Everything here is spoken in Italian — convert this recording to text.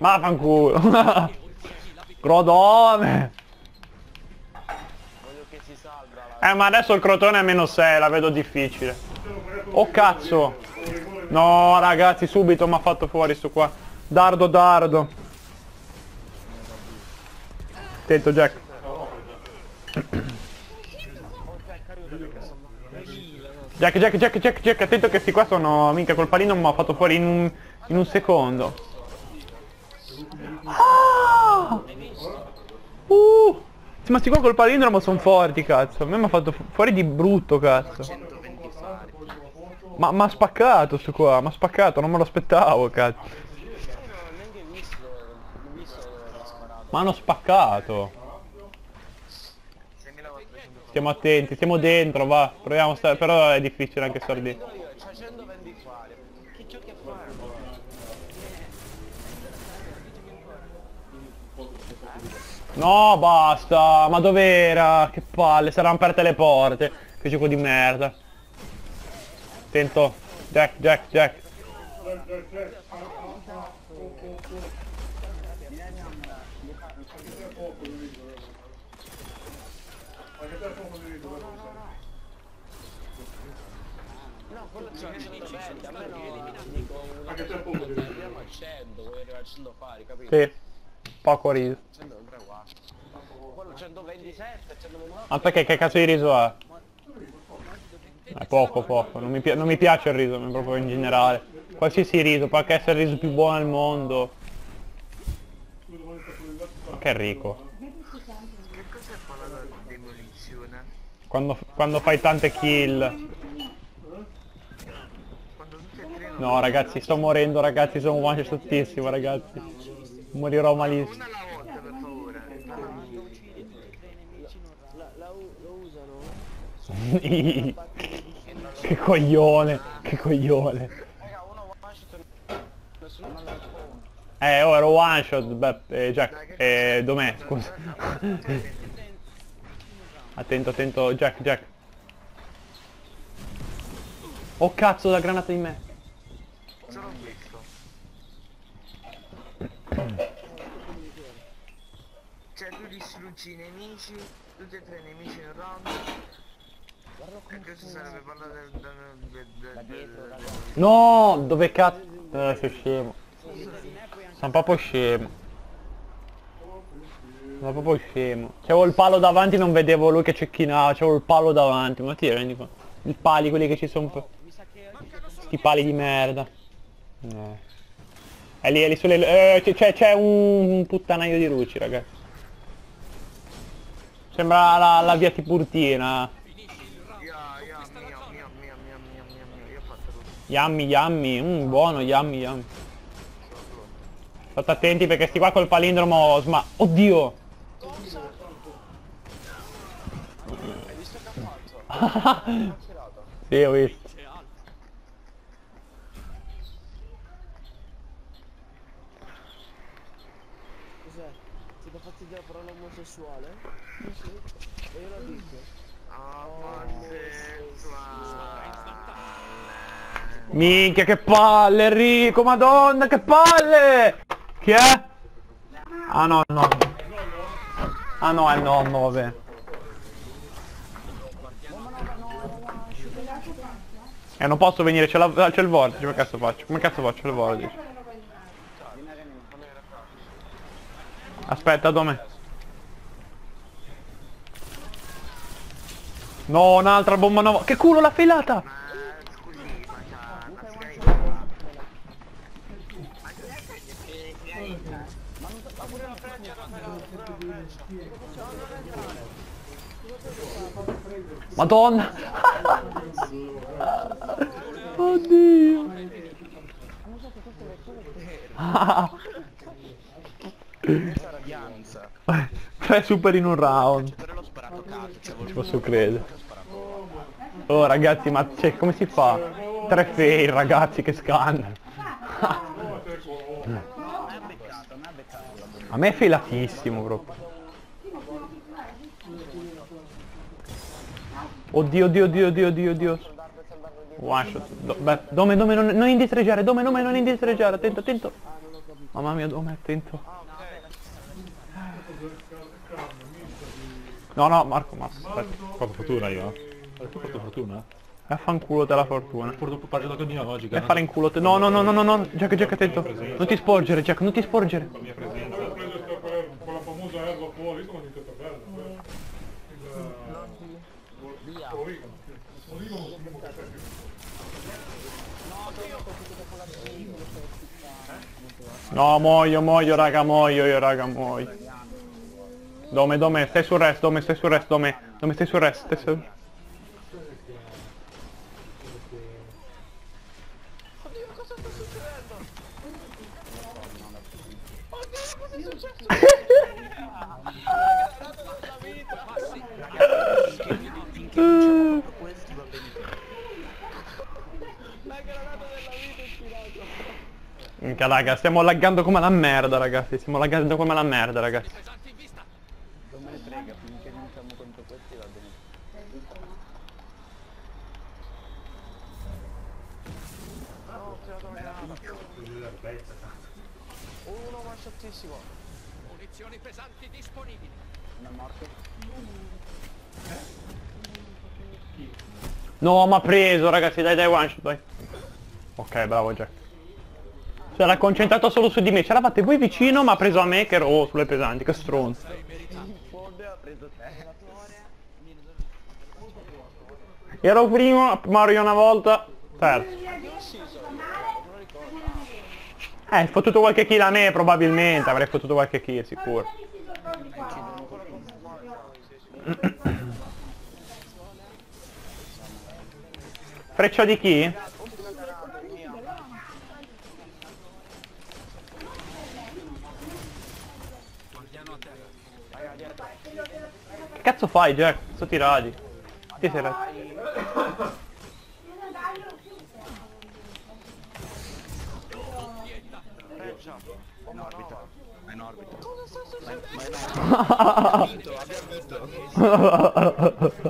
Ma fanculo. Crotone. Eh ma adesso il crotone è meno 6, la vedo difficile. Oh cazzo. No ragazzi, subito mi ha fatto fuori sto qua. Dardo, dardo. Attento Jack. Jack, Jack, Jack, Jack, Jack, attento che sti qua sono... Minchia, col palino mi ha fatto fuori in un, in un secondo. Ah! Uh! Sì, ma sti qua col palindromo sono forti, cazzo. A me mi ha fatto fu- fuori di brutto, cazzo. 120 fari. Ma ha spaccato sto qua, mi ha spaccato, non me lo aspettavo, cazzo. Ma hanno spaccato. 6400 Stiamo attenti, stiamo dentro, va. Proviamo però è difficile anche stare dentro. Io, c'ha 120 fari. Che giochi a fare? No, basta, ma dov'era? Che palle, saranno aperte le porte. Che gioco di merda. Attento. Jack, Jack, Jack. No, quello c'ha 120, a me no, dico una cosa, andiamo a 100, vuoi arrivare a 100 fari, capito? Sì. Poco riso. 103 qua. Quello 127, 129. Ma perché che cazzo di riso è? È poco, poco. Non mi, non mi piace il riso, proprio in generale. Qualsiasi riso, perché essere il riso più buono al mondo. Ma che demolizione? Quando, quando fai tante kill. No ragazzi, sto morendo ragazzi, sono one shottissimo ragazzi. Morirò malissimo. Una alla volta per favore. La, la u- lo usano? che coglione, che coglione. Raga, uno one shot nessuno. Eh, oh, ero one shot, beh, eh, Jack, eh, dov'è, scusa. attento, attento, Jack, Jack. Oh cazzo, la granata di me. 11 nemici, tutti e tre nemici in round. Perché si sarebbe parlato del... del, del, del no, dove cazzo... Eh, sei scemo. Sono proprio scemo. ma proprio scemo. C'avevo il palo davanti non vedevo lui che cecchinava, c'avevo il palo davanti, ma ti rendi conto? il pali quelli che ci sono... Sti pali di merda. Eh. È lì, è lì sulle... Eh, c'è un puttanaio di luci, ragazzi. Sembra la, la via Tiburtina. Ya, ya, mio, mio, mio, mio, mio, mio, mio, io ho fatto tutto. Yummy, yummy, mm, buono, yummy, yummy. State attenti perché sti qua col palindromo sma... Oddio! Hai visto che ha fatto? Sì, ho visto. Cos'è? Dà fastidio la parola omosessuale? Sì. E io lo dico. Omosessuale. Minchia che palle Enrico, madonna che palle! Chi è? Ah no, no. Ah no, è il nonno, vabbè. Eh non posso venire, c'è, la- c'è il vortice, come cazzo faccio? Come cazzo faccio il vortice? Aspetta, dove? No, un'altra bomba nuova. Che culo l'ha filata! Madonna! Oddio! Questa radianza. Tre super in un round. Cazzo, cioè Ci posso credere. Oh ragazzi, ma cioè, come si fa? Tre fail ragazzi, che scandalo. A me è filatissimo proprio. Oddio, oddio, oddio, oddio, oddio, oddio. One shot. Do- beh, dove, dove, non, non indistreggiare, dove, dove, non indistreggiare, attento, attento. Mamma mia, dove attento. No, no, Marco, Marco, aspetta. Ho fatto fortuna io. Ho fatto fortuna. E fanculo te la fortuna. Pure dopo parlo con Dio oggi. E fare in culo te. No, no, no, no, no, no, Jack, Jack, attento. Non ti sporgere, Jack, non ti sporgere. mia presenza. Quella famosa erba fuori, non si può capire più. No, muoio, muoio, raga, muoio, io, raga, muoio. Dome, dome, stai sul rest, dome, stai sul rest, dome. Dome, stai sul rest, stai sul... Bene. Minchia, raga, stiamo laggando come la merda, ragazzi. Stiamo laggando come la merda, ragazzi. Non me ne frega, finché non siamo contro questi va bene. Uno one shottissimo. Una morte. No, ma preso, ragazzi, dai, dai, one shot, dai. Ok, bravo, Jack. Si era concentrato solo su di me. C'eravate voi vicino, ma ha preso a me che ero sulle pesanti. Che stronzo. Fonde ha preso te. Ero primo, Mario una volta. Terzo. Eh, hai fottuto qualche kill a me, probabilmente. Avrei fottuto qualche kill, sicuro. Freccia di chi? Che cazzo fai, Jack? Sto tirati. Ti sei In orbita. Ma in orbita. Ma, ma in orbita. Vinto, abbiamo vinto.